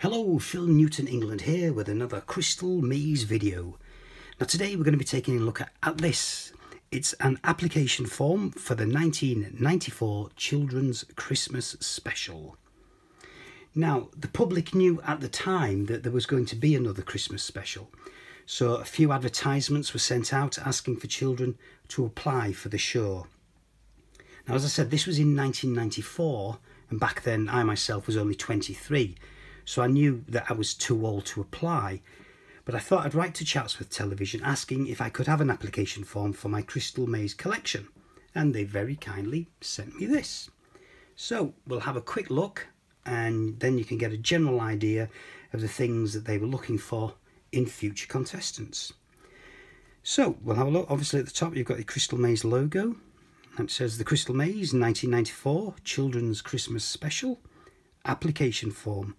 Hello, Phil Newton England here with another Crystal Maze video. Now today we're going to be taking a look at, at this. It's an application form for the 1994 Children's Christmas Special. Now, the public knew at the time that there was going to be another Christmas special. So a few advertisements were sent out asking for children to apply for the show. Now, as I said, this was in 1994, and back then I myself was only 23, so I knew that I was too old to apply. But I thought I'd write to Chatsworth Television asking if I could have an application form for my Crystal Maze collection, and they very kindly sent me this. So we'll have a quick look, and then you can get a general idea of the things that they were looking for in future contestants. So we'll have a look. Obviously, at the top, you've got the Crystal Maze logo. And it says the Crystal Maze 1994 Children's Christmas Special application form.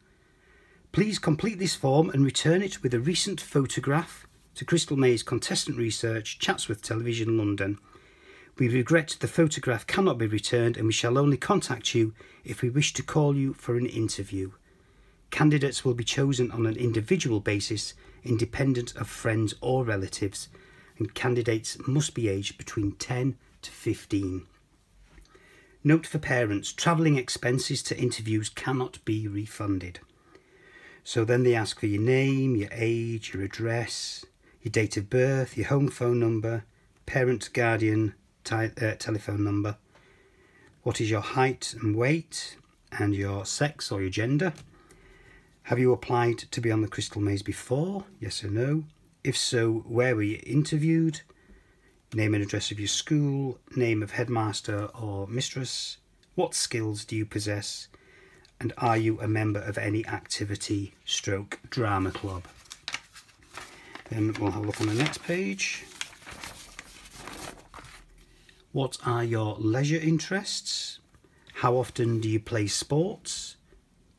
Please complete this form and return it with a recent photograph to Crystal Maze Contestant Research, Chatsworth Television, London. We regret the photograph cannot be returned and we shall only contact you if we wish to call you for an interview. Candidates will be chosen on an individual basis, independent of friends or relatives, and candidates must be aged between 10 to 15. Note for parents, travelling expenses to interviews cannot be refunded. So then they ask for your name, your age, your address, your date of birth, your home phone number, parent guardian uh, telephone number, what is your height and weight, and your sex or your gender. Have you applied to be on the Crystal Maze before? Yes or no? If so, where were you interviewed? Name and address of your school, name of headmaster or mistress. What skills do you possess? And are you a member of any activity stroke drama club? Then we'll have a look on the next page. What are your leisure interests? How often do you play sports?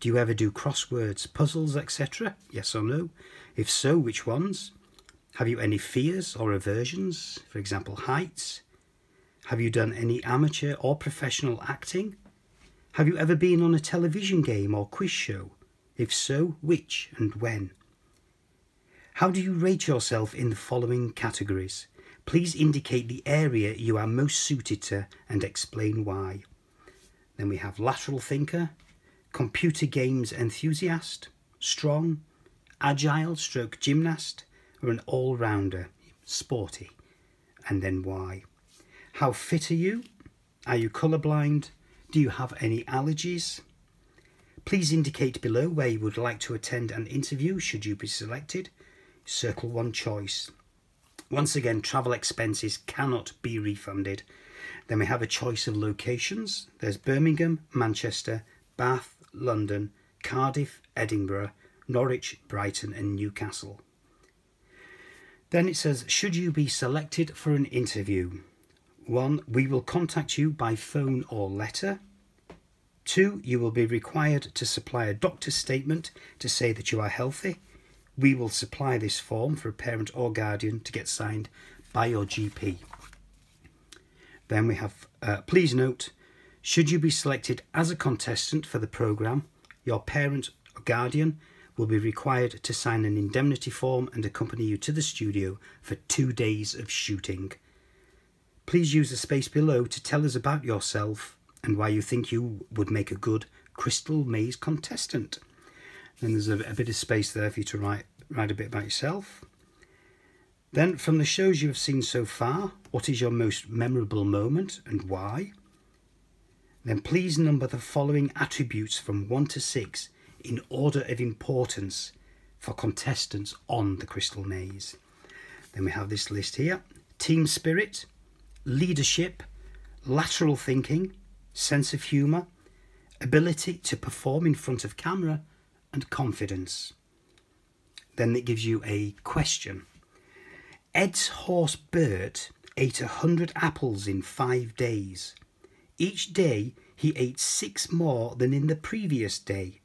Do you ever do crosswords, puzzles, etc.? Yes or no? If so, which ones? Have you any fears or aversions? For example, heights? Have you done any amateur or professional acting? Have you ever been on a television game or quiz show? If so, which and when? How do you rate yourself in the following categories? Please indicate the area you are most suited to and explain why. Then we have lateral thinker, computer games enthusiast, strong, agile stroke gymnast, or an all-rounder, sporty, and then why. How fit are you? Are you colourblind? Do you have any allergies? Please indicate below where you would like to attend an interview should you be selected. Circle one choice. Once again, travel expenses cannot be refunded. Then we have a choice of locations. There's Birmingham, Manchester, Bath, London, Cardiff, Edinburgh, Norwich, Brighton and Newcastle. Then it says, should you be selected for an interview? One, we will contact you by phone or letter. Two, you will be required to supply a doctor's statement to say that you are healthy. We will supply this form for a parent or guardian to get signed by your GP. Then we have, uh, please note, should you be selected as a contestant for the programme, your parent or guardian will be required to sign an indemnity form and accompany you to the studio for two days of shooting. Please use the space below to tell us about yourself and why you think you would make a good Crystal Maze contestant. Then there's a, a bit of space there for you to write, write a bit about yourself. Then, from the shows you have seen so far, what is your most memorable moment and why? Then please number the following attributes from 1 to 6 in order of importance for contestants on the Crystal Maze. Then we have this list here. Team spirit, leadership, lateral thinking, sense of humour, ability to perform in front of camera, and confidence. Then it gives you a question. Ed's horse Bert ate a hundred apples in five days. Each day he ate six more than in the previous day.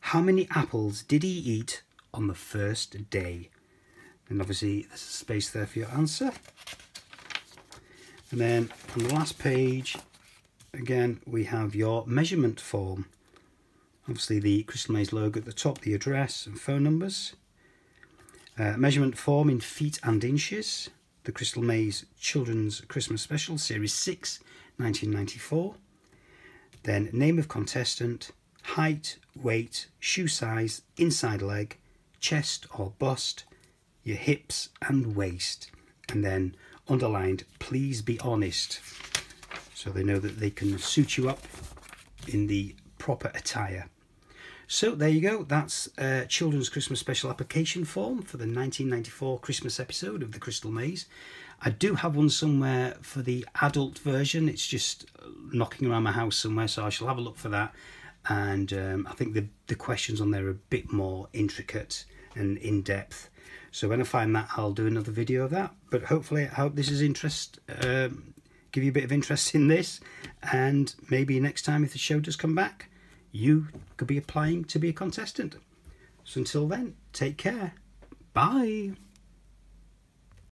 How many apples did he eat on the first day? And obviously there's a space there for your answer. And then on the last page, again, we have your measurement form. Obviously the Crystal Maze logo at the top, the address and phone numbers. Uh, measurement form in feet and inches. The Crystal Maze Children's Christmas Special, Series 6, 1994. Then name of contestant, height, weight, shoe size, inside leg, chest or bust, your hips and waist. And then underlined, please be honest. So they know that they can suit you up in the proper attire. So there you go. That's a Children's Christmas Special application form for the 1994 Christmas episode of The Crystal Maze. I do have one somewhere for the adult version. It's just knocking around my house somewhere, so I shall have a look for that. And um, I think the, the questions on there are a bit more intricate and in depth. So when I find that, I'll do another video of that. But hopefully, I hope this is interest, um, give you a bit of interest in this. And maybe next time, if the show does come back, you could be applying to be a contestant. So until then, take care. Bye.